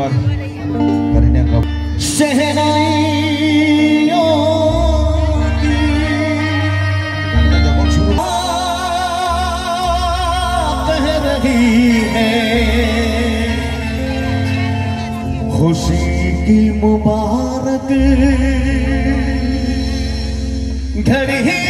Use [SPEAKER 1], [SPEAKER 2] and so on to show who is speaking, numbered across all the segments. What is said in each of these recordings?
[SPEAKER 1] Umar Karena kau
[SPEAKER 2] शहनाइयों की
[SPEAKER 1] Anda jangan suruh
[SPEAKER 2] कह रही है खुशी की मुबारक घड़ी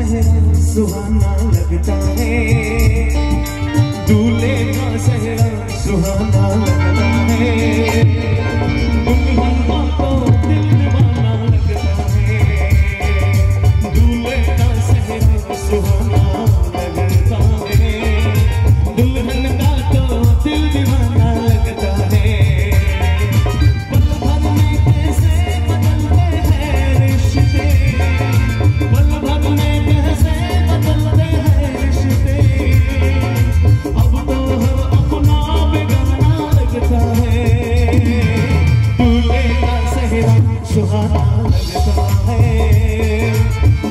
[SPEAKER 2] सहरा सुहाना लगता है। दूल्हे का सहरा सुहाना लगता है। दुल्हन तो है। दूल्हे का सहरा सुहाना लगता है सुहाना लगता है।